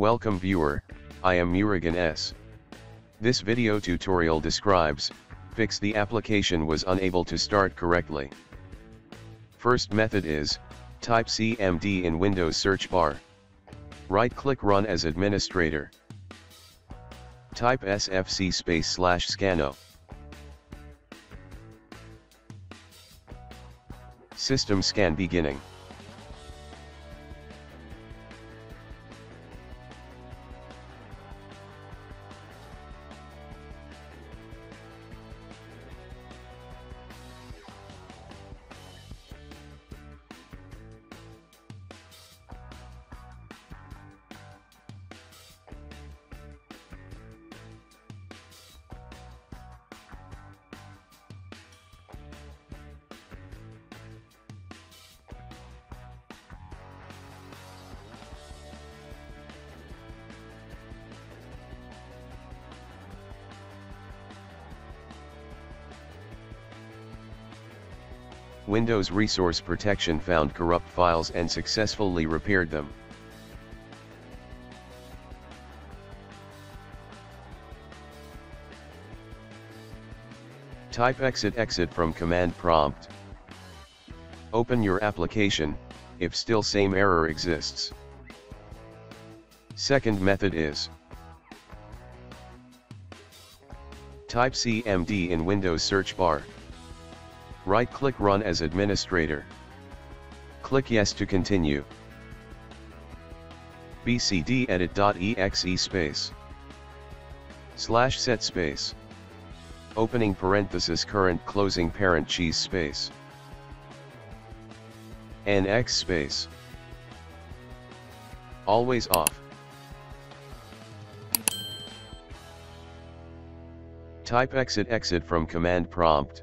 Welcome viewer, I am Murugan S. This video tutorial describes, fix the application was unable to start correctly. First method is, type CMD in Windows search bar. Right click run as administrator. Type sfc space slash scannow. System scan beginning. Windows Resource Protection found corrupt files and successfully repaired them. Type exit exit from command prompt. Open your application, if still same error exists. Second method is Type CMD in Windows search bar. Right-click Run as administrator. Click Yes to continue. bcdedit.exe space. Slash set space. Opening parenthesis current closing parenthesis space. NX space. Always off. Type exit exit from command prompt.